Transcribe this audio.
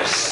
Yes.